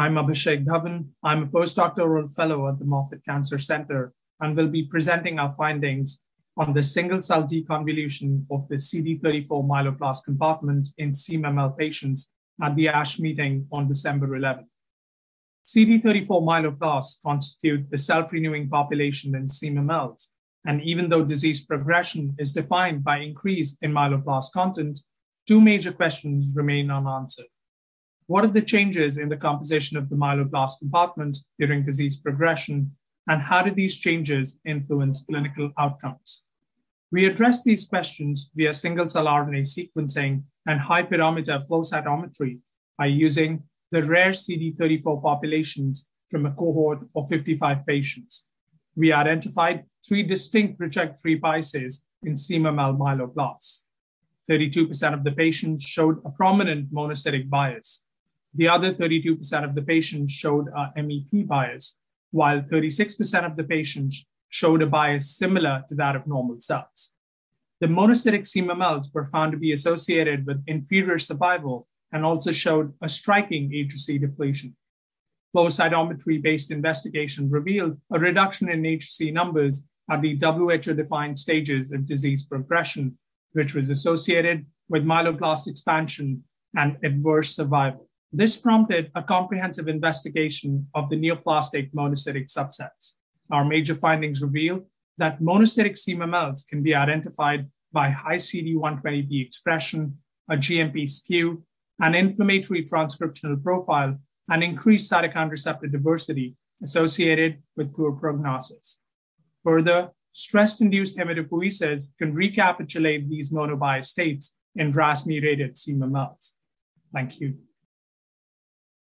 I'm Abhishek Dhawan. I'm a postdoctoral fellow at the Moffitt Cancer Center and will be presenting our findings on the single cell deconvolution of the CD34 myeloblast compartment in CMML patients at the ASH meeting on December 11. CD34 myeloblasts constitute the self renewing population in CMMLs. And even though disease progression is defined by increase in myeloblast content, two major questions remain unanswered. What are the changes in the composition of the myeloblast compartment during disease progression, and how do these changes influence clinical outcomes? We address these questions via single cell RNA sequencing and high flow cytometry by using the rare CD34 populations from a cohort of 55 patients. We identified three distinct reject free biases in CMML myeloblasts. 32% of the patients showed a prominent monocytic bias, the other 32% of the patients showed uh, a MEP bias, while 36% of the patients showed a bias similar to that of normal cells. The monocytic CMMLs were found to be associated with inferior survival and also showed a striking HC depletion. Flow cytometry based investigation revealed a reduction in HC numbers at the WHO defined stages of disease progression, which was associated with myeloblast expansion and adverse survival. This prompted a comprehensive investigation of the neoplastic monocytic subsets. Our major findings reveal that monocytic CMMLs can be identified by high CD120B expression, a GMP skew, an inflammatory transcriptional profile, and increased cytokine receptor diversity associated with poor prognosis. Further, stress induced hematopoiesis can recapitulate these monobiased states in RAS mutated CMMLs. Thank you.